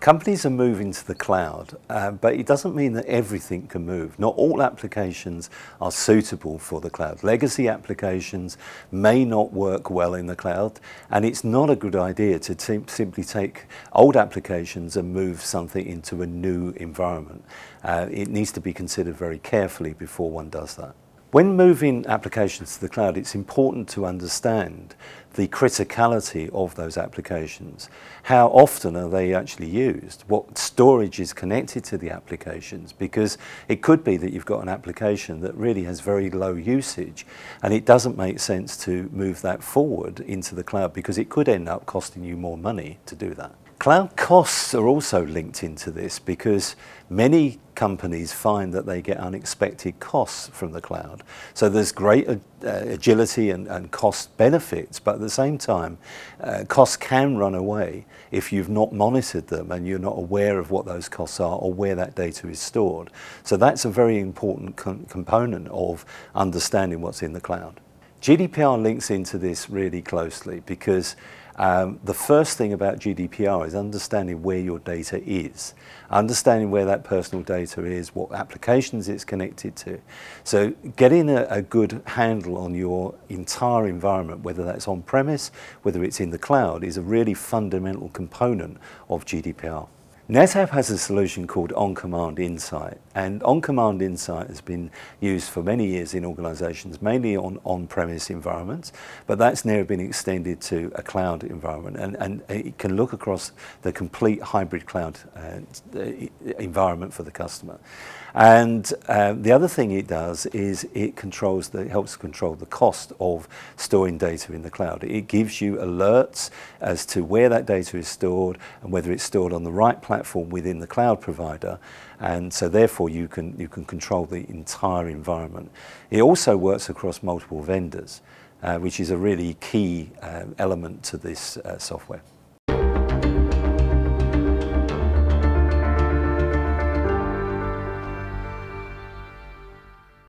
Companies are moving to the cloud, uh, but it doesn't mean that everything can move. Not all applications are suitable for the cloud. Legacy applications may not work well in the cloud, and it's not a good idea to simply take old applications and move something into a new environment. Uh, it needs to be considered very carefully before one does that. When moving applications to the cloud, it's important to understand the criticality of those applications. How often are they actually used? What storage is connected to the applications? Because it could be that you've got an application that really has very low usage and it doesn't make sense to move that forward into the cloud because it could end up costing you more money to do that. Cloud costs are also linked into this because many companies find that they get unexpected costs from the cloud. So there's great uh, agility and, and, cost benefits, but at the same time, uh, costs can run away if you've not monitored them and you're not aware of what those costs are or where that data is stored. So that's a very important component of understanding what's in the cloud. GDPR links into this really closely because um, the first thing about GDPR is understanding where your data is, understanding where that personal data is, what applications it's connected to. So getting a, a good handle on your entire environment, whether that's on premise, whether it's in the cloud, is a really fundamental component of GDPR. NetApp has a solution called OnCommand Insight, and OnCommand Insight has been used for many years in organizations, mainly on on-premise environments, but that's now been extended to a cloud environment, and, and it can look across the complete hybrid cloud uh, environment for the customer. And uh, the other thing it does is it controls the, helps control the cost of storing data in the cloud. It gives you alerts as to where that data is stored and whether it's stored on the right platform within the cloud provider. And so therefore you can, you can control the entire environment. It also works across multiple vendors, uh, which is a really key uh, element to this uh, software.